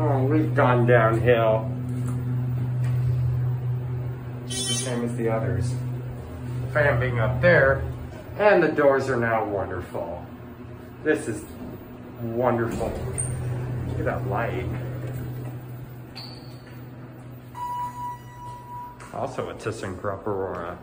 Oh, we've gone downhill. The same as the others. Fan being up there, and the doors are now wonderful. This is wonderful. Look at that light. Also a ThyssenKrupp Aurora.